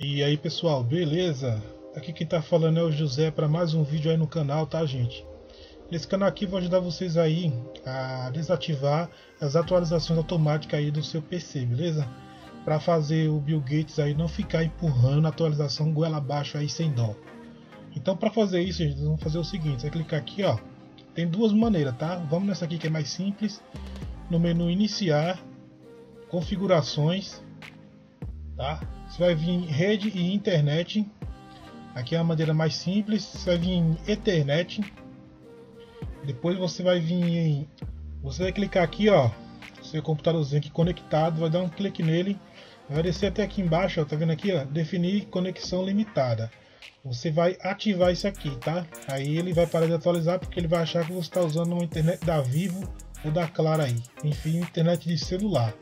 E aí pessoal, beleza? Aqui quem tá falando é o José para mais um vídeo aí no canal, tá gente? Nesse canal aqui vou ajudar vocês aí a desativar as atualizações automáticas aí do seu PC, beleza? Para fazer o Bill Gates aí não ficar empurrando a atualização goela abaixo aí sem dó. Então para fazer isso, gente, vamos fazer o seguinte, você clicar aqui, ó. Tem duas maneiras, tá? Vamos nessa aqui que é mais simples. No menu iniciar, configurações, tá? Você vai vir em rede e internet. Aqui é a maneira mais simples. Você vai vir em Ethernet. Depois você vai vir em. Você vai clicar aqui, ó. Seu computadorzinho aqui conectado. Vai dar um clique nele. Vai descer até aqui embaixo, ó. Tá vendo aqui, ó? Definir conexão limitada. Você vai ativar isso aqui, tá? Aí ele vai parar de atualizar porque ele vai achar que você está usando uma internet da Vivo ou da Claro aí. Enfim, internet de celular.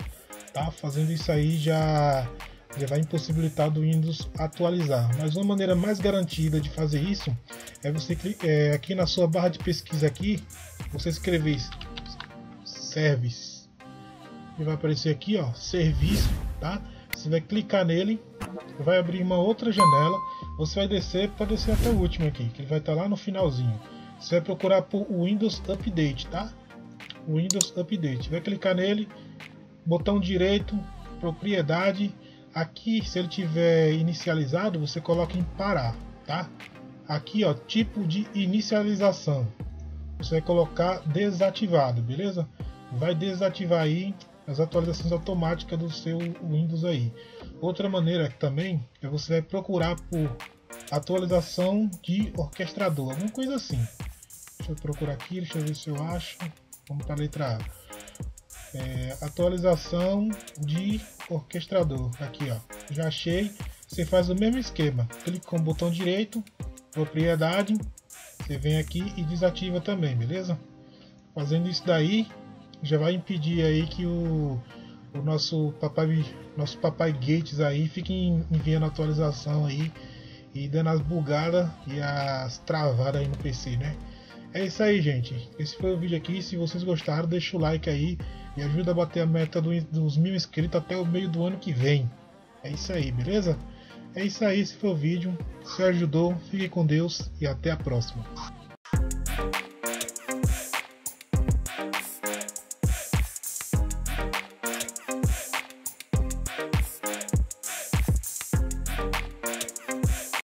Tá? Fazendo isso aí já já vai impossibilitar do Windows atualizar. Mas uma maneira mais garantida de fazer isso é você é, aqui na sua barra de pesquisa aqui, você escrever service e vai aparecer aqui, ó, serviço, tá? Você vai clicar nele, vai abrir uma outra janela, você vai descer para descer até o último aqui, que ele vai estar tá lá no finalzinho. Você vai procurar por Windows Update, tá? Windows Update. Vai clicar nele, botão direito, propriedade Aqui, se ele tiver inicializado, você coloca em parar, tá? Aqui, ó, tipo de inicialização. Você vai colocar desativado, beleza? Vai desativar aí as atualizações automáticas do seu Windows aí. Outra maneira também é você vai procurar por atualização de orquestrador, alguma coisa assim. Deixa eu procurar aqui, deixa eu ver se eu acho. Vamos para a letra A é, atualização de orquestrador. Aqui ó. Já achei. Você faz o mesmo esquema. Clica com o botão direito propriedade. Você vem aqui e desativa também beleza? Fazendo isso daí já vai impedir aí que o, o nosso papai nosso papai Gates aí fique enviando atualização aí e dando as bugadas e as travadas aí no PC né é isso aí gente esse foi o vídeo aqui se vocês gostaram deixa o like aí e ajuda a bater a meta do, dos mil inscritos até o meio do ano que vem. É isso aí, beleza? É isso aí, esse foi o vídeo. Se ajudou, fique com Deus e até a próxima.